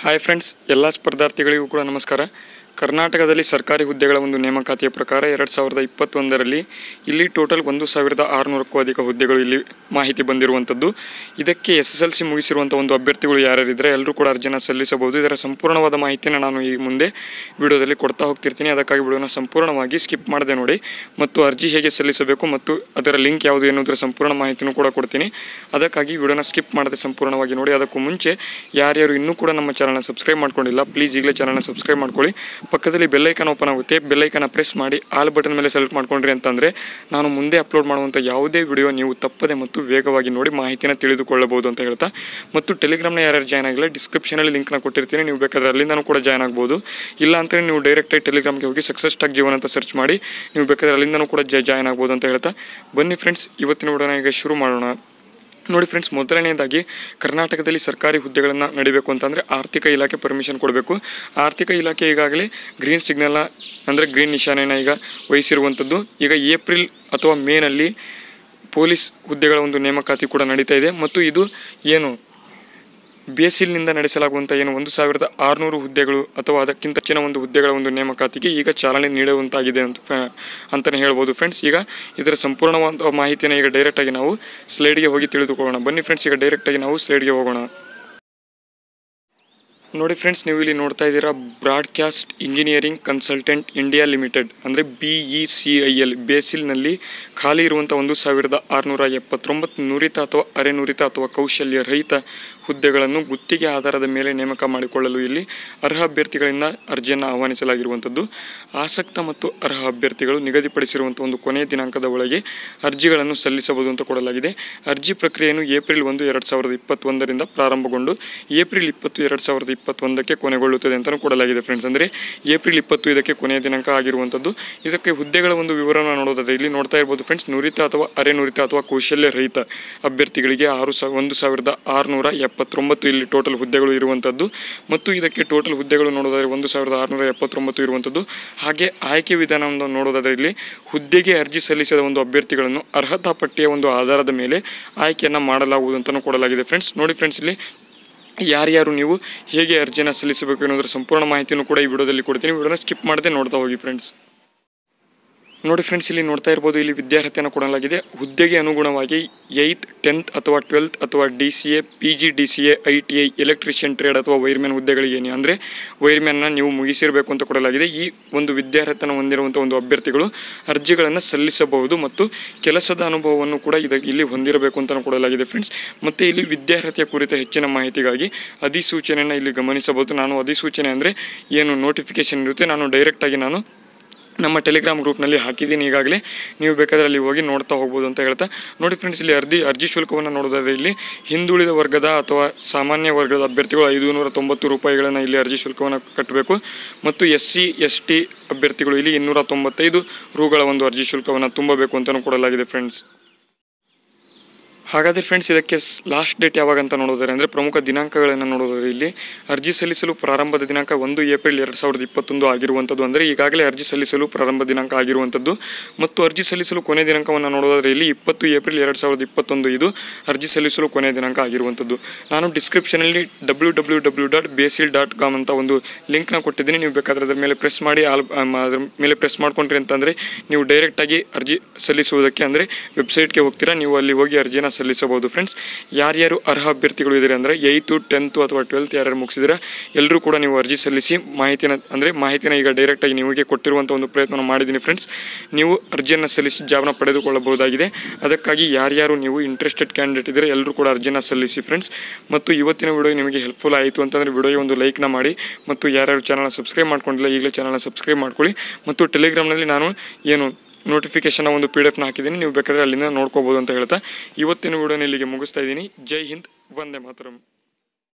Hi friends ಎಲ್ಲ ಸ್ಪರ್ಧಾರ್ಥಿಗಳಿಗೂ ಕೂಡ ನಮಸ್ಕಾರ. ಕರ್ನಾಟಕದಲ್ಲಿ ಸರ್ಕಾರಿ ಹುದ್ದೆಗಳ ಒಂದು ನೇಮಕಾತಿಯ ಪ್ರಕಾರ ಎರಡು ಸಾವಿರದ ಇಪ್ಪತ್ತೊಂದರಲ್ಲಿ ಇಲ್ಲಿ ಟೋಟಲ್ ಒಂದು ಸಾವಿರದ ಆರುನೂರಕ್ಕೂ ಅಧಿಕ ಹುದ್ದೆಗಳು ಇಲ್ಲಿ ಮಾಹಿತಿ ಬಂದಿರುವಂಥದ್ದು. ಇದಕ್ಕೆ ಎಸ್ ಎಸ್ ಎಲ್ ಸಿ ಮುಗಿಸಿರುವಂಥ ಒಂದು ಅಭ್ಯರ್ಥಿಗಳು ಯಾರ್ಯಾರಿದ್ದರೆ ಎಲ್ಲರೂ ಕೂಡ ಅರ್ಜಿನ ಸಲ್ಲಿಸಬಹುದು. ಇದರ ಸಂಪೂರ್ಣವಾದ ಮಾಹಿತಿಯನ್ನು ನಾನು ಈ ಮುಂದೆ ವಿಡಿಯೋದಲ್ಲಿ ಕೊಡ್ತಾ ಹೋಗ್ತಿರ್ತೀನಿ. ಅದಕ್ಕಾಗಿ ವಿಡಿಯೋನ ಸಂಪೂರ್ಣವಾಗಿ ಸ್ಕಿಪ್ ಮಾಡದೆ ನೋಡಿ ಮತ್ತು ಅರ್ಜಿ ಹೇಗೆ ಸಲ್ಲಿಸಬೇಕು ಮತ್ತು ಅದರ ಲಿಂಕ್ ಯಾವುದು ಎನ್ನುವುದರ ಸಂಪೂರ್ಣ ಮಾಹಿತಿನೂ ಕೂಡ ಕೊಡ್ತೀನಿ. ಅದಕ್ಕಾಗಿ ವಿಡಿಯೋನ ಸ್ಕಿಪ್ ಮಾಡದೆ ಸಂಪೂರ್ಣವಾಗಿ ನೋಡಿ. ಅದಕ್ಕೂ ಮುಂಚೆ ಯಾರ್ಯಾರು ಇನ್ನೂ ಕೂಡ ನಮ್ಮ ಚಾನಲ್ನ ಸಬ್ಸ್ಕ್ರೈಬ್ ಮಾಡ್ಕೊಂಡಿಲ್ಲ, ಪ್ಲೀಸ್ ಈಗಲೇ ಚಾನಲ್ನ ಸಬ್ಸ್ಕ್ರೈಬ್ ಮಾಡ್ಕೊಳ್ಳಿ. ಪಕ್ಕದಲ್ಲಿ ಬೆಲ್ಲೈಕನ್ ಓಪನ್ ಆಗುತ್ತೆ. ಬೆಲ್ಲೈಕನ್ನ ಪ್ರೆಸ್ ಮಾಡಿ ಆಲ್ ಬಟನ್ ಮೇಲೆ ಸೆಲೆಕ್ಟ್ ಮಾಡ್ಕೊಂಡ್ರಿ ಅಂತಂದರೆ ನಾನು ಮುಂದೆ ಅಪ್ಲೋಡ್ ಮಾಡುವಂಥ ಯಾವುದೇ ವಿಡಿಯೋ ನೀವು ತಪ್ಪದೆ ಮತ್ತು ವೇಗವಾಗಿ ನೋಡಿ ಮಾಹಿತಿನ ತಿಳಿದುಕೊಳ್ಳಬಹುದು ಅಂತ ಹೇಳ್ತಾ. ಮತ್ತು ಟೆಲಿಗ್ರಾಮ್ನ ಯಾರ್ಯಾರು ಜಾಯ್ನ್ ಆಗಿಲ್ಲ ಡಿಸ್ಕ್ರಿಪ್ಷನಲ್ಲಿ ಲಿಂಕ್ನ ಕೊಟ್ಟಿರ್ತೀನಿ. ನೀವು ಬೇಕಾದ್ರೆ ಅಲ್ಲಿಂದನೂ ಕೂಡ ಜಾಯ್ನ್ ಆಗ್ಬೋದು. ಇಲ್ಲ ಅಂತಂದರೆ ನೀವು ಡೈರೆಕ್ಟಾಗಿ ಟೆಲಿಗ್ರಾಮ್ಗೆ ಹೋಗಿ ಸಕ್ಸಸ್ ಟಾಕ್ ಜೀವನ ಅಂತ ಸರ್ಚ್ ಮಾಡಿ, ನೀವು ಬೇಕಾದ್ರೆ ಅಲ್ಲಿಂದನೂ ಕೂಡ ಜಾಯ್ನ್ ಆಗ್ಬೋದು ಅಂತ ಹೇಳ್ತಾ. ಬನ್ನಿ ಫ್ರೆಂಡ್ಸ್ ಇವತ್ತಿನ ವಿಡಿಯೋನ ಈಗ ಶುರು ಮಾಡೋಣ. ನೋಡಿ ಫ್ರೆಂಡ್ಸ್ ಮೊದಲನೇದಾಗಿ ಕರ್ನಾಟಕದಲ್ಲಿ ಸರ್ಕಾರಿ ಹುದ್ದೆಗಳನ್ನು ನಡಿಬೇಕು ಅಂತಂದರೆ ಆರ್ಥಿಕ ಇಲಾಖೆ ಪರ್ಮಿಷನ್ ಕೊಡಬೇಕು. ಆರ್ಥಿಕ ಇಲಾಖೆ ಈಗಾಗಲೇ ಗ್ರೀನ್ ಸಿಗ್ನಲ್ನ ಅಂದರೆ ಗ್ರೀನ್ ನಿಶಾನೆಯನ್ನು ಈಗ ವಹಿಸಿರುವಂಥದ್ದು ಈಗ ಏಪ್ರಿಲ್ ಅಥವಾ ಮೇನಲ್ಲಿ ಪೊಲೀಸ್ ಹುದ್ದೆಗಳ ಒಂದು ನೇಮಕಾತಿ ಕೂಡ ನಡೀತಾ ಇದೆ. ಮತ್ತು ಇದು ಏನು ಬಿ ಎಸ್ ಎಲ್ನಿಂದ ನಡೆಸಲಾಗುವಂಥ ಏನು ಒಂದು ಸಾವಿರದ ಆರುನೂರು ಹುದ್ದೆಗಳು ಅಥವಾ ಅದಕ್ಕಿಂತ ಹೆಚ್ಚಿನ ಒಂದು ಹುದ್ದೆಗಳ ಒಂದು ನೇಮಕಾತಿಗೆ ಈಗ ಚಾಲನೆ ನೀಡುವಂತಾಗಿದೆ ಅಂತ ಅಂತಲೇ ಹೇಳ್ಬೋದು ಫ್ರೆಂಡ್ಸ್. ಈಗ ಇದರ ಸಂಪೂರ್ಣವಾದ ಮಾಹಿತಿಯನ್ನು ಈಗ ಡೈರೆಕ್ಟಾಗಿ ನಾವು ಸ್ಲೈಡ್ಗೆ ಹೋಗಿ ತಿಳಿದುಕೊಳ್ಳೋಣ. ಬನ್ನಿ ಫ್ರೆಂಡ್ಸ್, ಈಗ ಡೈರೆಕ್ಟಾಗಿ ನಾವು ಸ್ಲೈಡ್ಗೆ ಹೋಗೋಣ. ನೋಡಿ ಫ್ರೆಂಡ್ಸ್ ನೀವು ಇಲ್ಲಿ ನೋಡ್ತಾ ಇದ್ದೀರಾ broadcast engineering consultant India limited ಅಂದರೆ B E C I L ಬೇಸಿಲ್ನಲ್ಲಿ ಖಾಲಿ ಇರುವಂಥ ಒಂದು ಸಾವಿರದ ಆರುನೂರ ಎಪ್ಪತ್ತೊಂಬತ್ತು ನುರಿತ ಅಥವಾ ಅರೆ ನುರಿತ ಅಥವಾ ಕೌಶಲ್ಯ ರಹಿತ ಹುದ್ದೆಗಳನ್ನು ಗುತ್ತಿಗೆ ಆಧಾರದ ಮೇಲೆ ನೇಮಕ ಮಾಡಿಕೊಳ್ಳಲು ಇಲ್ಲಿ ಅರ್ಹ ಅಭ್ಯರ್ಥಿಗಳಿಂದ ಅರ್ಜಿಯನ್ನು ಆಹ್ವಾನಿಸಲಾಗಿರುವಂಥದ್ದು. ಆಸಕ್ತ ಮತ್ತು ಅರ್ಹ ಅಭ್ಯರ್ಥಿಗಳು ನಿಗದಿಪಡಿಸಿರುವಂಥ ಒಂದು ಕೊನೆಯ ದಿನಾಂಕದ ಒಳಗೆ ಅರ್ಜಿಗಳನ್ನು ಸಲ್ಲಿಸಬಹುದು ಅಂತ ಕೊಡಲಾಗಿದೆ. ಅರ್ಜಿ ಪ್ರಕ್ರಿಯೆಯನ್ನು ಏಪ್ರಿಲ್ ಒಂದು, ಎರಡು ಸಾವಿರದ ಇಪ್ಪತ್ತೊಂದರಿಂದ ಪ್ರಾರಂಭಗೊಂಡು ಏಪ್ರಿಲ್ ಇಪ್ಪತ್ತು, ಎರಡು ಸಾವಿರದ ಇಪ್ಪತ್ತೊಂದಕ್ಕೆ ಕೊನೆಗೊಳ್ಳುತ್ತದೆ ಅಂತಲೂ ಕೊಡಲಾಗಿದೆ ಫ್ರೆಂಡ್ಸ್ ಅಂದರೆ ಏಪ್ರಿಲ್ ಇಪ್ಪತ್ತು ಇದಕ್ಕೆ ಕೊನೆಯ ದಿನಾಂಕ ಆಗಿರುವಂಥದ್ದು. ಇದಕ್ಕೆ ಹುದ್ದೆಗಳ ಒಂದು ವಿವರವನ್ನು ನೋಡೋದಾದರೆ ಇಲ್ಲಿ ನೋಡ್ತಾ ಇರ್ಬೋದು ಫ್ರೆಂಡ್ಸ್ ನುರಿತ ಅಥವಾ ಅರೆ ನುರಿತ ಅಥವಾ ಕೌಶಲ್ಯ ರಹಿತ ಅಭ್ಯರ್ಥಿಗಳಿಗೆ ಆರು ಸಾವಿರ ಒಂದು ಸಾವಿರದ ಆರುನೂರ ಎಪ್ಪತ್ತೊಂಬತ್ತು ಇಲ್ಲಿ ಟೋಟಲ್ ಹುದ್ದೆಗಳು ಇರುವಂಥದ್ದು. ಮತ್ತು ಇದಕ್ಕೆ ಟೋಟಲ್ ಹುದ್ದೆಗಳು ನೋಡೋದಾದ್ರೆ ಒಂದು ಸಾವಿರದ ಆರುನೂರ ಎಪ್ಪತ್ತೊಂಬತ್ತು ಇರುವಂಥದ್ದು. ಹಾಗೆ ಆಯ್ಕೆ ವಿಧಾನವನ್ನು ನೋಡೋದಾದ್ರೆ ಇಲ್ಲಿ ಹುದ್ದೆಗೆ ಅರ್ಜಿ ಸಲ್ಲಿಸಿದ ಒಂದು ಅಭ್ಯರ್ಥಿಗಳನ್ನು ಅರ್ಹತಾ ಪಟ್ಟಿಯ ಒಂದು ಆಧಾರದ ಮೇಲೆ ಆಯ್ಕೆಯನ್ನು ಮಾಡಲಾಗುವುದು ಅಂತಲೂ ಕೊಡಲಾಗಿದೆ ಫ್ರೆಂಡ್ಸ್ ನೋಡಿ ಫ್ರೆಂಡ್ಸ್ ಇಲ್ಲಿ ಯಾರ್ಯಾರು ನೀವು ಹೇಗೆ ಅರ್ಜಿನ ಸಲ್ಲಿಸಬೇಕು ಅನ್ನೋದ್ರ ಸಂಪೂರ್ಣ ಮಾಹಿತಿಯನ್ನು ಕೂಡ ಈ ವಿಡಿಯೋದಲ್ಲಿ ಕೊಡ್ತೀನಿ. ವಿಡಿಯೋನ ಸ್ಕಿಪ್ ಮಾಡದೆ ನೋಡ್ತಾ ಹೋಗಿ ಫ್ರೆಂಡ್ಸ್ ನೋಡಿ ಫ್ರೆಂಡ್ಸ್ ಇಲ್ಲಿ ನೋಡ್ತಾ ಇರ್ಬೋದು, ಇಲ್ಲಿ ವಿದ್ಯಾರ್ಹತೆಯನ್ನು ಕೊಡಲಾಗಿದೆ. ಹುದ್ದೆಗೆ ಅನುಗುಣವಾಗಿ ಏಯ್ತ್ ಟೆಂತ್ ಅಥವಾ ಟ್ವೆಲ್ತ್ ಅಥವಾ D C A P G D C A I T I electrician trade ಅಥವಾ ವೈರ್ಮ್ಯಾನ್ ಹುದ್ದೆಗಳಿಗೇನೆ ಅಂದರೆ ವೈರ್ಮ್ಯಾನ್ನ ನೀವು ಮುಗಿಸಿರಬೇಕು ಅಂತ ಕೊಡಲಾಗಿದೆ. ಈ ಒಂದು ವಿದ್ಯಾರ್ಹತೆಯನ್ನು ಹೊಂದಿರುವಂಥ ಒಂದು ಅಭ್ಯರ್ಥಿಗಳು ಅರ್ಜಿಗಳನ್ನು ಸಲ್ಲಿಸಬಹುದು ಮತ್ತು ಕೆಲಸದ ಅನುಭವವನ್ನು ಕೂಡ ಇದ ಇಲ್ಲಿ ಹೊಂದಿರಬೇಕು ಅಂತ ಕೊಡಲಾಗಿದೆ ಫ್ರೆಂಡ್ಸ್ ಮತ್ತು ಇಲ್ಲಿ ವಿದ್ಯಾರ್ಹತೆಯ ಕುರಿತ ಹೆಚ್ಚಿನ ಮಾಹಿತಿಗಾಗಿ ಅಧಿಸೂಚನೆಯನ್ನು ಇಲ್ಲಿ ಗಮನಿಸಬಹುದು. ನಾನು ಅಧಿಸೂಚನೆ ಅಂದರೆ ಏನು ನೋಟಿಫಿಕೇಶನ್ ಇರುತ್ತೆ, ನಾನು ಡೈರೆಕ್ಟಾಗಿ ನಾನು ನಮ್ಮ ಟೆಲಿಗ್ರಾಮ್ ಗ್ರೂಪ್ನಲ್ಲಿ ಹಾಕಿದ್ದೀನಿ. ಈಗಾಗಲೇ ನೀವು ಬೇಕಾದರೆ ಅಲ್ಲಿ ಹೋಗಿ ನೋಡ್ತಾ ಹೋಗ್ಬೋದು ಅಂತ ಹೇಳ್ತಾ. ನೋಡಿ ಫ್ರೆಂಡ್ಸ್ ಇಲ್ಲಿ ಅರ್ಜಿ ಅರ್ಜಿ ಶುಲ್ಕವನ್ನು ನೋಡೋದಾದ್ರೆ ಇಲ್ಲಿ ಹಿಂದುಳಿದ ವರ್ಗದ ಅಥವಾ ಸಾಮಾನ್ಯ ವರ್ಗದ ಅಭ್ಯರ್ಥಿಗಳು ಐದುನೂರ ತೊಂಬತ್ತು ರೂಪಾಯಿಗಳನ್ನು ಇಲ್ಲಿ ಅರ್ಜಿ ಶುಲ್ಕವನ್ನು ಕಟ್ಟಬೇಕು ಮತ್ತು ಎಸ್ ಸಿ, ಎಸ್ ಟಿ ಅಭ್ಯರ್ಥಿಗಳು ಇಲ್ಲಿ ಇನ್ನೂರ ತೊಂಬತ್ತೈದು ರೂಗಳ ಒಂದು ಅರ್ಜಿ ಶುಲ್ಕವನ್ನು ತುಂಬಬೇಕು ಅಂತಲೂ ಕೊಡಲಾಗಿದೆ ಫ್ರೆಂಡ್ಸ್ ಹಾಗಾದರೆ ಫ್ರೆಂಡ್ಸ್ ಇದಕ್ಕೆ ಲಾಸ್ಟ್ ಡೇಟ್ ಯಾವಾಗ ಅಂತ ನೋಡೋದಾರೆ ಅಂದರೆ ಪ್ರಮುಖ ದಿನಾಂಕಗಳನ್ನು ನೋಡೋದಾದ್ರೆ ಇಲ್ಲಿ ಅರ್ಜಿ ಸಲ್ಲಿಸಲು ಪ್ರಾರಂಭದ ದಿನಾಂಕ ಒಂದು ಏಪ್ರಿಲ್ ಎರಡು ಸಾವಿರದ ಇಪ್ಪತ್ತೊಂದು ಆಗಿರುವಂಥದ್ದು. ಅಂದರೆ ಈಗಾಗಲೇ ಅರ್ಜಿ ಸಲ್ಲಿಸಲು ಪ್ರಾರಂಭ ದಿನಾಂಕ ಆಗಿರುವಂಥದ್ದು. ಮತ್ತು ಅರ್ಜಿ ಸಲ್ಲಿಸಲು ಕೊನೆ ದಿನಾಂಕವನ್ನು ನೋಡೋದಾದ್ರೆ ಇಲ್ಲಿ ಇಪ್ಪತ್ತು ಏಪ್ರಿಲ್ ಎರಡು ಸಾವಿರದ ಇಪ್ಪತ್ತೊಂದು ಇದು ಅರ್ಜಿ ಸಲ್ಲಿಸಲು ಕೊನೆಯ ದಿನಾಂಕ ಆಗಿರುವಂಥದ್ದು. ನಾನು ಡಿಸ್ಕ್ರಿಪ್ಷನಲ್ಲಿ W W W dot BECIL dot com ಅಂತ ಒಂದು ಲಿಂಕ್ನ ಕೊಟ್ಟಿದ್ದೀನಿ. ನೀವು ಬೇಕಾದರೆ ಅದರ ಮೇಲೆ ಪ್ರೆಸ್ ಮಾಡಿ ಆಲ್ ಅದ್ರ ಮೇಲೆ ಪ್ರೆಸ್ ಮಾಡ್ಕೊಂಡ್ರಿ ಅಂತಂದರೆ ನೀವು ಡೈರೆಕ್ಟಾಗಿ ಅರ್ಜಿ ಸಲ್ಲಿಸುವುದಕ್ಕೆ, ಅಂದರೆ ವೆಬ್ಸೈಟ್ಗೆ ಹೋಗ್ತೀರಾ. ನೀವು ಅಲ್ಲಿ ಹೋಗಿ ಅರ್ಜಿನ ಸಲ್ಲಿಸಬಹುದು ಫ್ರೆಂಡ್ಸ್ ಯಾರ್ಯಾರು ಅರ್ಹ ಅಭ್ಯರ್ಥಿಗಳು ಇದ್ದಾರೆ ಅಂದರೆ ಏಯ್ತು ಟೆಂತು ಅಥವಾ ಟ್ವೆಲ್ತ್ ಯಾರ್ಯಾರು ಮುಗಿಸಿದ್ರೆ ಎಲ್ಲರೂ ಕೂಡ ನೀವು ಅರ್ಜಿ ಸಲ್ಲಿಸಿ ಮಾಹಿತಿನ, ಅಂದರೆ ಮಾಹಿತಿನ ಈಗ ಡೈರೆಕ್ಟಾಗಿ ನಿಮಗೆ ಕೊಟ್ಟಿರುವಂಥ ಒಂದು ಪ್ರಯತ್ನ ಮಾಡಿದ್ದೀನಿ ಫ್ರೆಂಡ್ಸ್ ನೀವು ಅರ್ಜಿಯನ್ನು ಸಲ್ಲಿಸಿ ಜಾಬ್ನ ಪಡೆದುಕೊಳ್ಳಬಹುದಾಗಿದೆ. ಅದಕ್ಕಾಗಿ ಯಾರ್ಯಾರು ನೀವು ಇಂಟ್ರೆಸ್ಟೆಡ್ ಕ್ಯಾಂಡಿಡೇಟ್ ಇದ್ದರೆ ಎಲ್ಲರೂ ಕೂಡ ಅರ್ಜಿನ ಸಲ್ಲಿಸಿ ಫ್ರೆಂಡ್ಸ್ ಮತ್ತು ಇವತ್ತಿನ ವಿಡಿಯೋ ನಿಮಗೆ ಹೆಲ್ಪ್ಫುಲ್ ಆಯಿತು ಅಂತಂದರೆ ವಿಡಿಯೋಗೆ ಒಂದು ಲೈಕ್ನ ಮಾಡಿ ಮತ್ತು ಯಾರ್ಯಾರು ಚಾನಲ್ನ ಸಬ್ಸ್ಕ್ರೈಬ್ ಮಾಡ್ಕೊಂಡಿಲ್ಲ ಈಗಲೇ ಚಾನಲ್ನ ಸಬ್ಸ್ಕ್ರೈಬ್ ಮಾಡ್ಕೊಳ್ಳಿ. ಮತ್ತು ಟೆಲಿಗ್ರಾಮ್ನಲ್ಲಿ ನಾನು ಏನು ನೋಟಿಫಿಕೇಶನ್ನ ಒಂದು ಪಿ ಡಿ ಎಫ್ನ ಹಾಕಿದ್ದೀನಿ. ನೀವು ಬೇಕಾದರೆ ಅಲ್ಲಿಂದ ನೋಡ್ಕೋಬೋದು ಅಂತ ಹೇಳ್ತಾ. ಇವತ್ತಿನ ವಿಡಿಯೋನ ಇಲ್ಲಿಗೆ ಮುಗಿಸ್ತಾ ಇದ್ದೀನಿ. ಜೈ ಹಿಂದ್. ವಂದೇ ಮಾತರಂ.